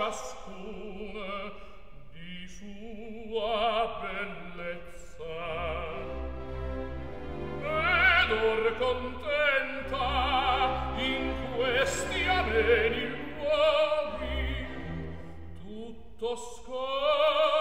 ciascuna di sua bellezza. Ed or contenta in questi ameni luoghi tutto scorre.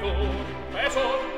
cor, e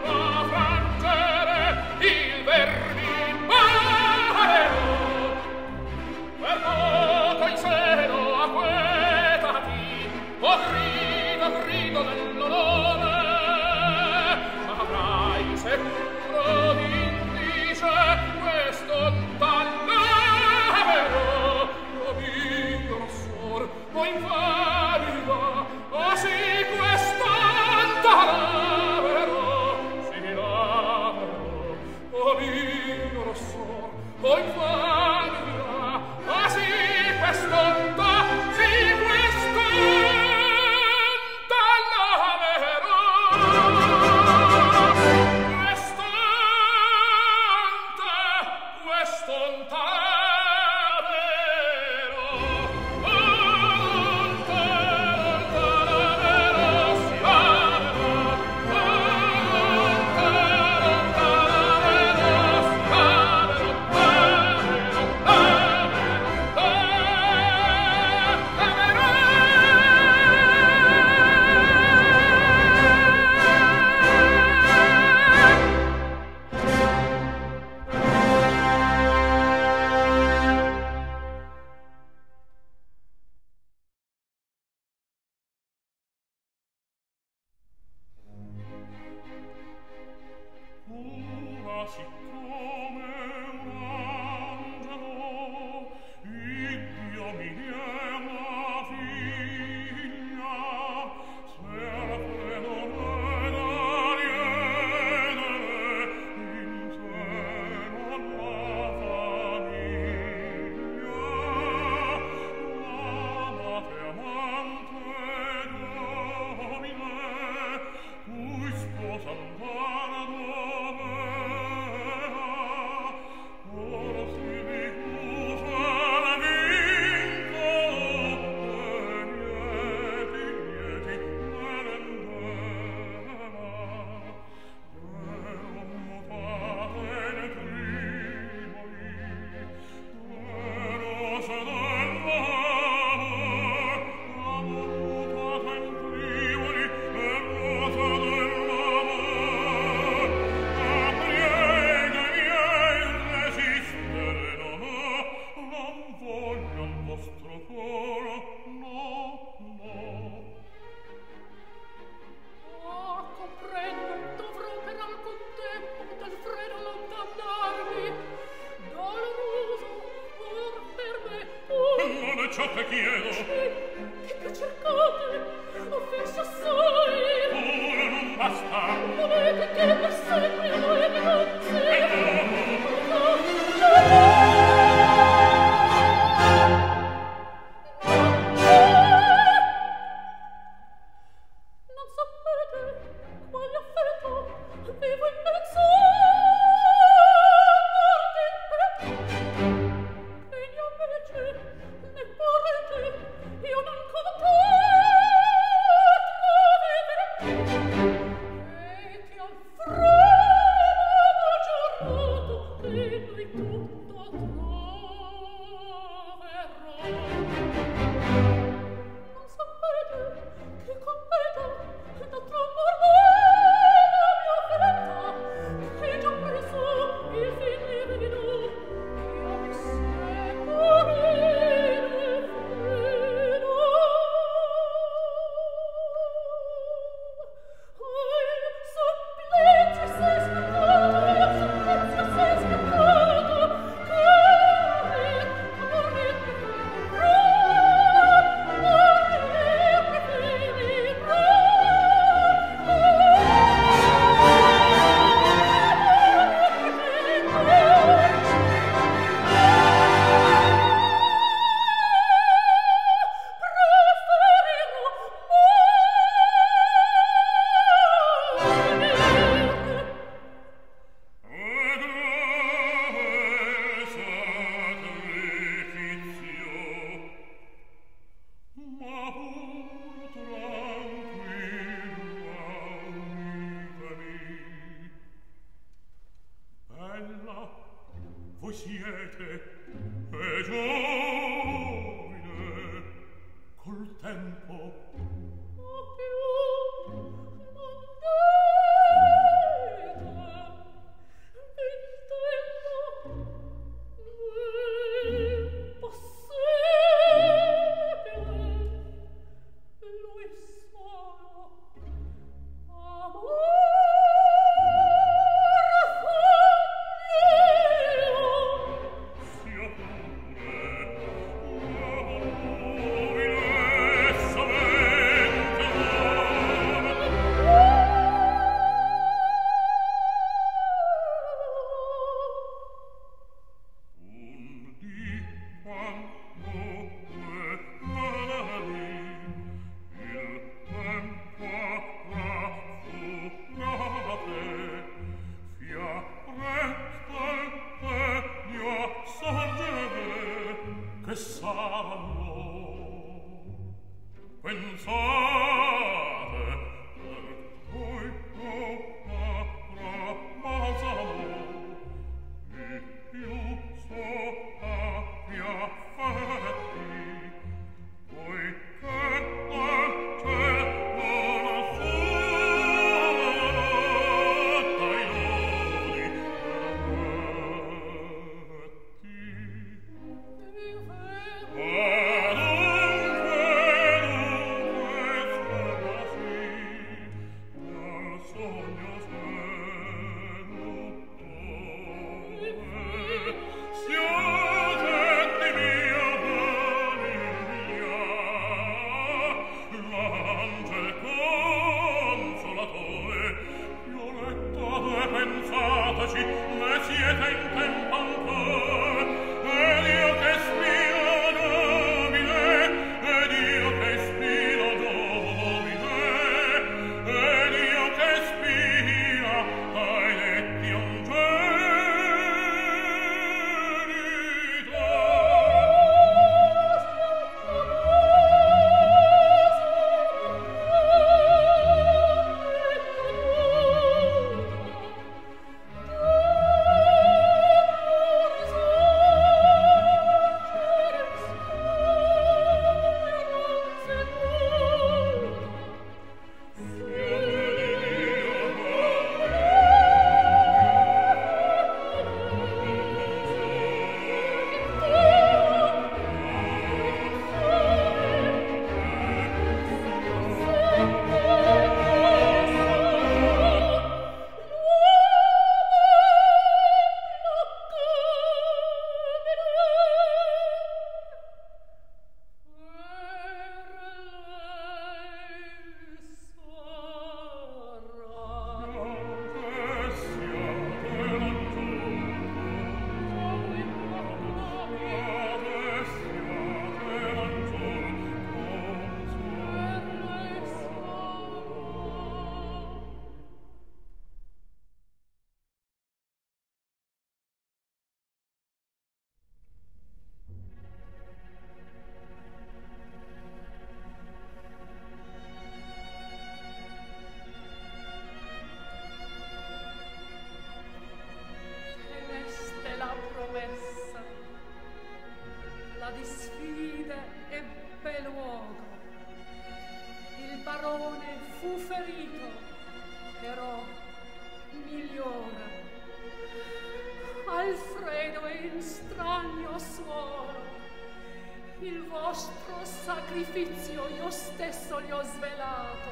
Il vostro sacrificio io stesso gli ho svelato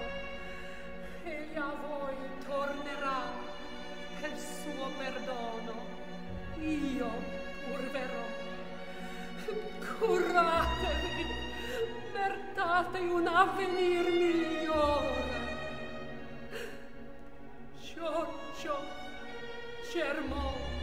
e a voi tornerà il suo perdono. Io curverò. Curatevi, mertate un avvenir migliore. Giorgio Germone.